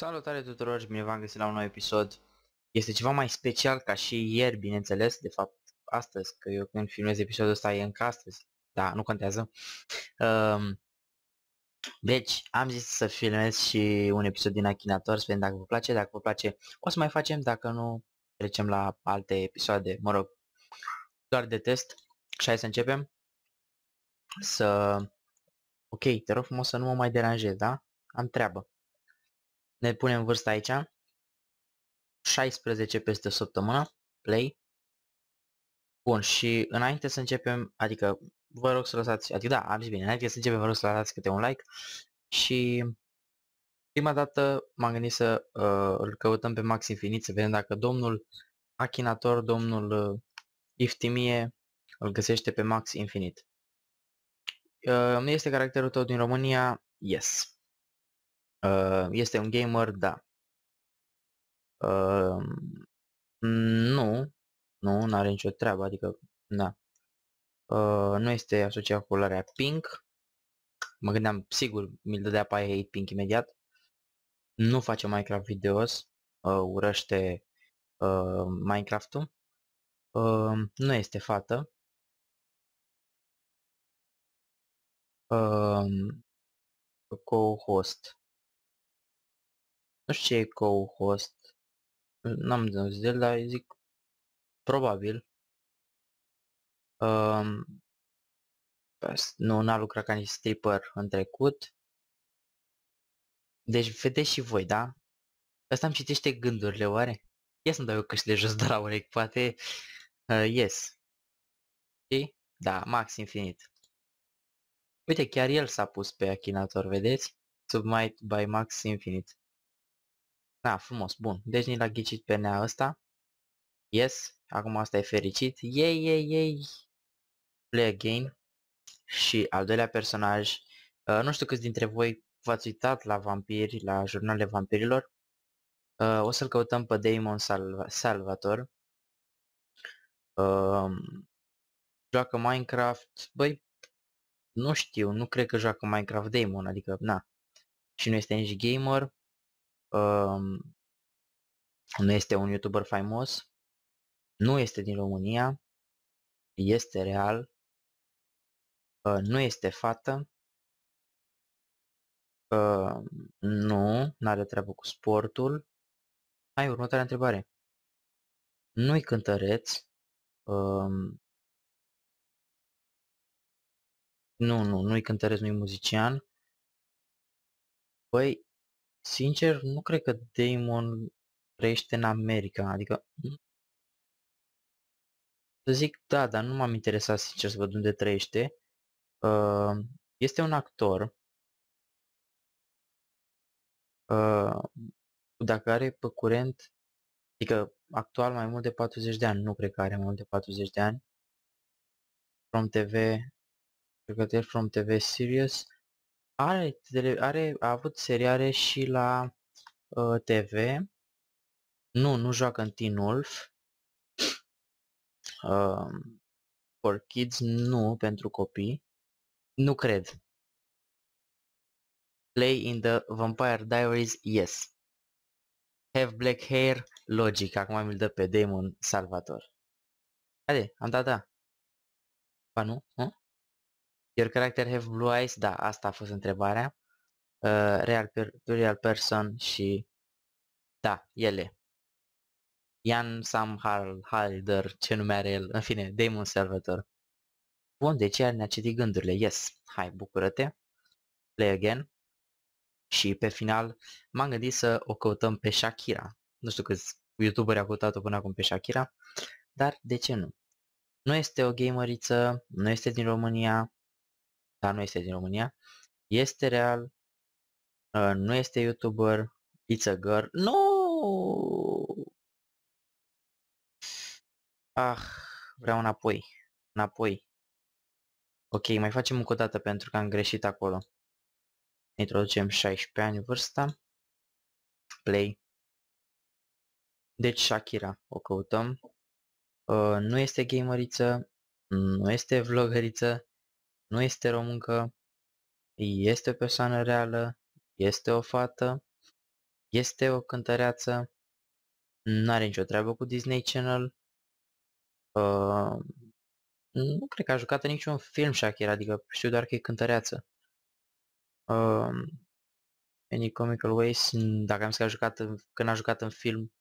Salutare tuturor și bine v-am găsit la un nou episod. Este ceva mai special ca și ieri, bineînțeles, de fapt astăzi, că eu când filmez episodul ăsta e încă astăzi. Da, nu contează. Um, deci, am zis să filmez și un episod din Achinator, să vedem dacă vă place. Dacă vă place, o să mai facem, dacă nu, trecem la alte episoade, mă rog, doar de test. Și hai să începem. Să... Ok, te rog frumos să nu mă mai deranjezi, da? Am treabă. Ne punem vârsta aici. 16 peste o săptămână. Play. Bun, și înainte să începem, adică vă rog să lăsați, adică da, am zis bine, înainte să începem vă rog să lăsați câte un like și prima dată m-am gândit să uh, îl căutăm pe Max Infinit, să vedem dacă domnul Achinator, domnul uh, Iftimie îl găsește pe Max Infinit. Uh, este caracterul tău din România? Yes. Uh, este un gamer? Da. Uh, nu, nu, nu are nicio treabă, adică, da. Uh, nu este asociat cu culoarea pink. Mă gândeam, sigur, mi-l dădea pe aia 8 pink imediat. Nu face Minecraft videos, uh, urăște uh, Minecraft-ul. Uh, nu este fată. Uh, co-host. Nu știu ce e co-host. N-am zis de el, dar zic probabil. Um, nu, n-a lucrat ca nici stripper în trecut. Deci vedeți și voi, da? Asta îmi citește gândurile, oare? Ia să-mi dau eu căștile jos de la urechi, poate... Uh, yes. Știi? Da, max infinit. Uite, chiar el s-a pus pe achinator, vedeți? Submight by Max Infinite. Da, frumos, bun. Deci ni l-a ghicit pe nea ăsta. Yes, acum asta e fericit. Yay, yay, yay. Play again. Și al doilea personaj. Uh, nu știu câți dintre voi v-ați uitat la vampiri, la jurnalele vampirilor. Uh, o să-l căutăm pe Damon Salva Salvator. Uh, joacă Minecraft. Băi, nu știu, nu cred că joacă Minecraft Damon, adică, na. Și nu este nici gamer. Um, nu este un youtuber faimos, nu este din România, este real, uh, nu este fată, uh, nu, nu are treabă cu sportul. Hai, următoarea întrebare. Nu-i cântăreț, um, nu, nu, nu-i cântăreț, nu-i muzician. Păi, Sincer, nu cred că Damon trăiește în America, adică... Să zic, da, dar nu m-am interesat sincer să văd unde trăiește. Uh, este un actor. Uh, dacă are pe curent, adică actual mai mult de 40 de ani, nu cred că are mai mult de 40 de ani. From TV, cred că From TV Serious. Are, tele, are, a avut seriare și la uh, TV. Nu, nu joacă în Teen Wolf. Uh, for Kids, nu, pentru copii. Nu cred. Play in the Vampire Diaries, yes. Have black hair, logic. Acum mi-l dă pe Damon Salvator. Haide, am dat da. Ba nu? Huh? Your character have blue eyes? Da, asta a fost întrebarea. Uh, real, per, real person și... Da, ele. Ian Sam Halder, ce nume are el, în fine, Damon Salvator. Bun, deci iar ne-a citit gândurile. Yes, hai, bucură-te. Play again. Și pe final m-am gândit să o căutăm pe Shakira. Nu știu câți youtuberi au căutat-o până acum pe Shakira, dar de ce nu? Nu este o gameriță, nu este din România, dar nu este din România, este real, uh, nu este YouTuber, it's a girl, nu! Ah, vreau înapoi, înapoi. Ok, mai facem încă o dată pentru că am greșit acolo. Introducem 16 ani vârsta. Play. Deci Shakira, o căutăm. Uh, nu este gameriță, nu este vlogăriță, nu este româncă, este o persoană reală, este o fată, Este o cântăreață. Nu are nicio treabă cu Disney Channel. Uh, nu cred că a jucat în niciun film Shakira, adică știu doar că e cântăreață. Uh, Any Comical Ways, dacă am zis că a jucat în, când a jucat în film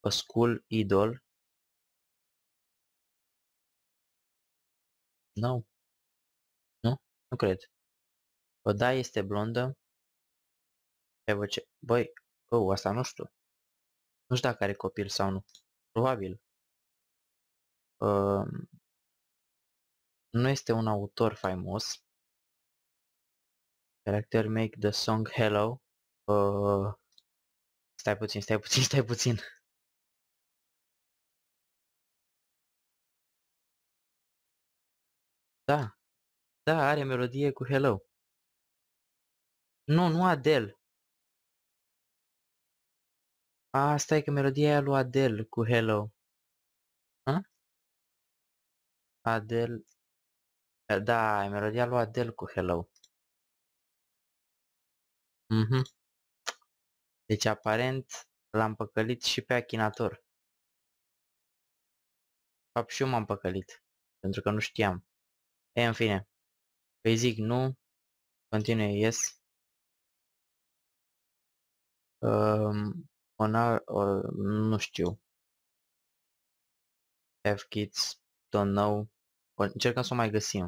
A School Idol. Nu. Nu? Nu cred. Bă, da, este blondă. Hai vă ce... Băi, oh, asta nu știu. Nu știu dacă are copil sau nu. Probabil. Uh, nu este un autor faimos. Character make the song Hello. Uh, stai puțin, stai puțin, stai puțin. Da. Da, are melodie cu Hello. Nu, nu Adele. Asta e că melodia aia lui Adele cu Hello. Ha? Adele. Da, e melodia lui Adele cu Hello. Mhm. Deci aparent l-am păcălit și pe achinator. Fapt și eu m-am păcălit. Pentru că nu știam. E, în fine. Păi zic nu. Continue yes. Um, ona, uh, nu știu. Have kids. Don't know. Încercăm să o mai găsim.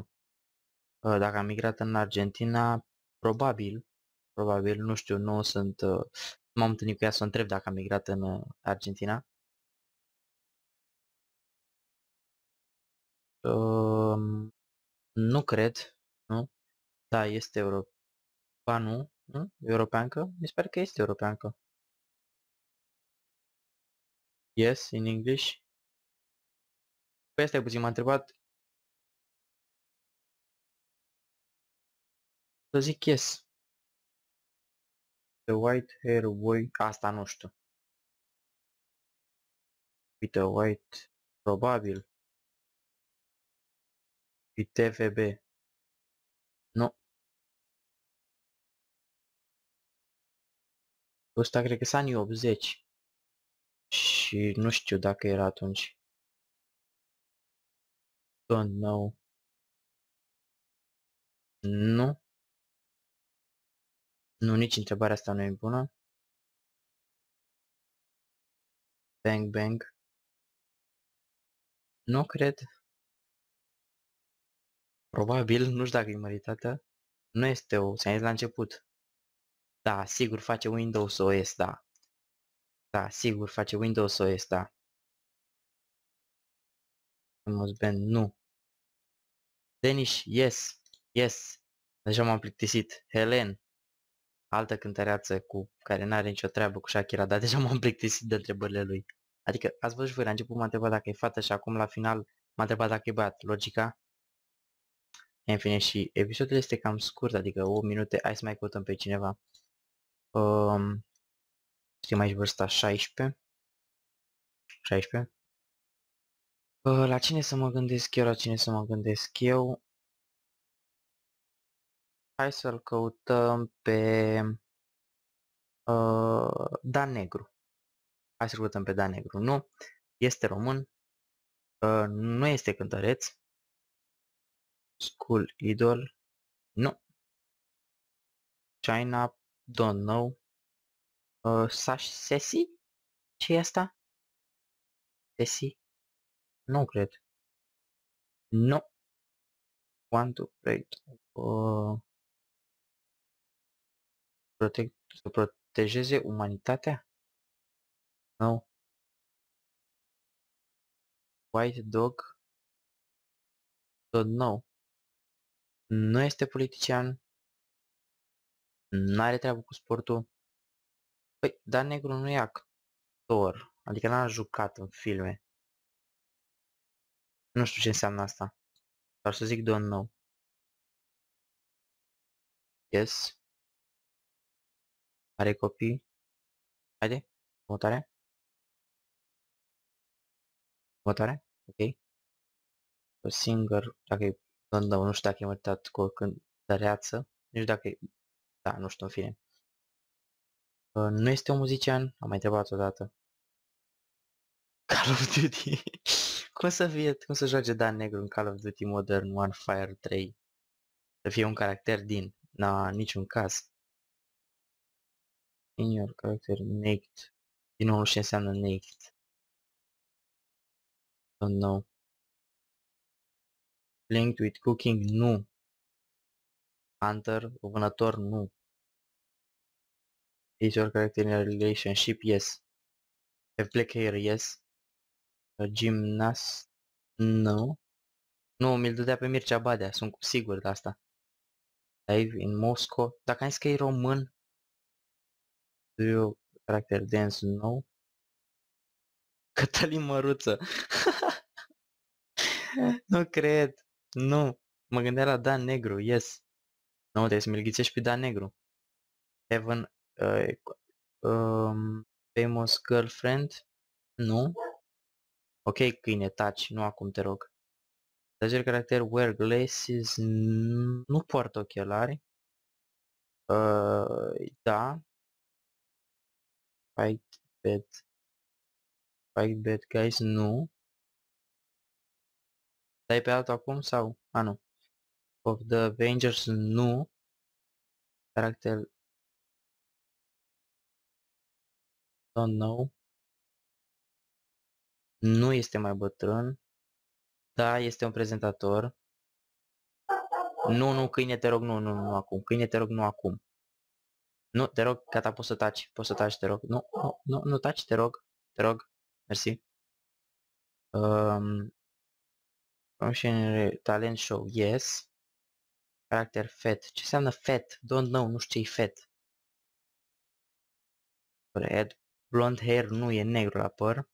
Uh, dacă am migrat în Argentina, probabil probabil, nu știu, nu sunt, uh, m-am întâlnit cu ea să o întreb dacă a migrat în uh, Argentina. Uh, nu cred, nu? Da, este euro. Ba nu, nu? Europeancă? Mi sper că este europeancă. Yes, in English. Păi asta e puțin, m-a întrebat. Să zic yes. The White Hair Boy, asta nu știu. Uite, White, probabil. Și TFB. Ăsta cred că s anii 80. Și nu știu dacă era atunci. Don't know. Nu. Nu, nici întrebarea asta nu e bună. Bang, bang. Nu cred. Probabil, nu știu dacă e măritată. Nu este o, ți-am zis la început. Da, sigur face Windows OS, da. Da, sigur face Windows OS, da. Famous band, nu. Danish, yes, yes. Deja m-am plictisit. Helen, altă cântăreață cu care n-are nicio treabă cu Shakira, dar deja m-am plictisit de întrebările lui. Adică, ați văzut voi, la început m-a întrebat dacă e fată și acum la final m-a întrebat dacă e băiat. Logica? În fine, și episodul este cam scurt, adică 8 minute, hai să mai căutăm pe cineva. Um, știm aici vârsta 16. 16. Uh, la cine să mă gândesc eu, la cine să mă gândesc eu? Hai să-l căutăm pe uh, Dan Negru. Hai să-l căutăm pe Dan Negru. Nu, este român, uh, nu este cântăreț. School Idol, nu. China, don't know. Uh, Sash Sesi? ce e asta? Sesi? Nu cred. Nu. Want to play. Uh, prote să protejeze umanitatea? Nu. White Dog? Don't know. Nu este politician. Nu are treabă cu sportul. Păi, Dan Negru nu e actor. Adică n-a jucat în filme. Nu știu ce înseamnă asta. Dar să zic don't know. Yes. Are copii? Haide, votare. Votare? Ok. O singer, dacă e, nu, nu știu dacă e mărtat cu o cântăreață, nu știu dacă e, da, nu știu, în fine. Uh, nu este un muzician, am mai întrebat odată. Call of Duty. cum să fie, cum să joace Dan Negru în Call of Duty Modern Warfare 3? Să fie un caracter din, na, niciun caz. In your character naked. Din nou nu știu ce înseamnă naked. Don't know. Linked with cooking, nu. Hunter, vânător, nu. Is your character in a relationship? Yes. Have black hair? Yes. A gymnast? No. Nu, mi-l dădea pe Mircea Badea, sunt sigur de asta. Live in Moscow. Dacă ai zis că e român, do you character dance? No. Cătălin Măruță. nu cred. Nu. Mă gândeam la Dan Negru, yes. Nu, trebuie să mi-l ghicești pe Dan Negru. Heaven, uh, um, famous girlfriend? Nu. Ok, câine, taci, nu acum te rog. Stagiar caracter wear glasses, nu poartă ochelari. Uh, da. Fight bad. Fight bad guys, nu. Dai pe altul acum sau? A, nu. Of the Avengers, nu. Caracter... Don't know. Nu este mai bătrân. Da, este un prezentator. Nu, nu, câine, te rog, nu, nu, nu acum. Câine, te rog, nu acum. Nu, te rog, gata, poți să taci. Poți să taci, te rog. Nu, nu, nu, nu taci, te rog. Te rog. Mersi. Um, talent show, yes. Caracter fat. Ce înseamnă fat? Don't know, nu știu ce e fat. Red. Blond hair nu e negru la păr.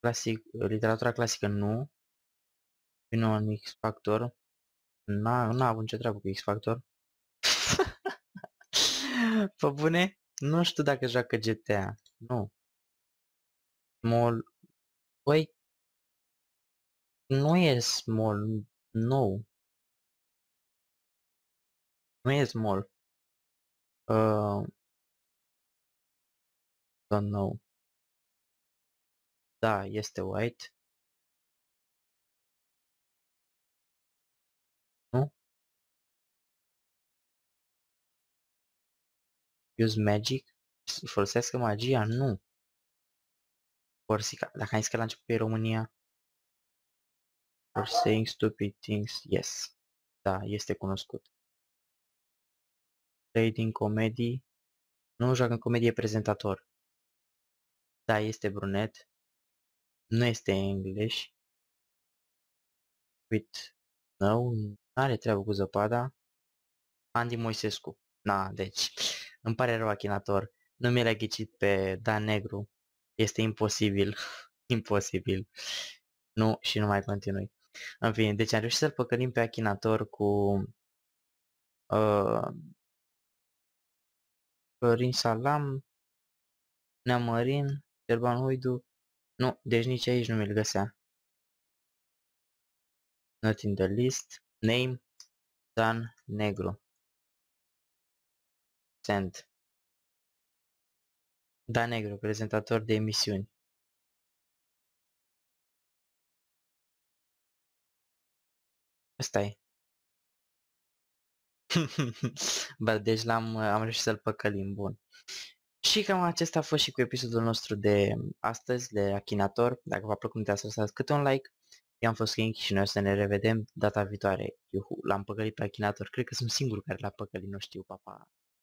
Clasic, literatura clasică nu. Vino în X Factor. N-a, n-a avut nicio treabă cu X Factor. Pe bune? Nu știu dacă joacă GTA. Nu. Small. Păi. Nu e small. Nu. Nu e small. Uh, don't know. Da, este white. Nu? Use magic? Folosească magia? Nu. Corsica. Dacă ai că la început pe România. For saying stupid things. Yes. Da, este cunoscut. Trading comedy. Nu joacă în comedie prezentator. Da, este brunet. Nu este English. With no, nu are treabă cu zăpada. Andy Moisescu. Na, deci, îmi pare rău achinator. Nu mi l-a ghicit pe Dan Negru. Este imposibil. imposibil. Nu, și nu mai continui. În fine, deci am reușit să-l păcălim pe achinator cu uh, Florin Salam, Neamărin, Șerban Huidu, nu, deci nici aici nu mi-l găsea. Not in the list. Name. Dan Negru. Send. Dan Negru, prezentator de emisiuni. Asta e. Bă, deci l-am am reușit să-l păcălim, bun. Și cam acesta a fost și cu episodul nostru de astăzi, de Achinator. Dacă v-a plăcut, nu să lăsați câte un like. Eu am fost King și noi o să ne revedem data viitoare. Eu l-am păcălit pe Achinator. Cred că sunt singurul care l-a păcălit, nu știu, papa.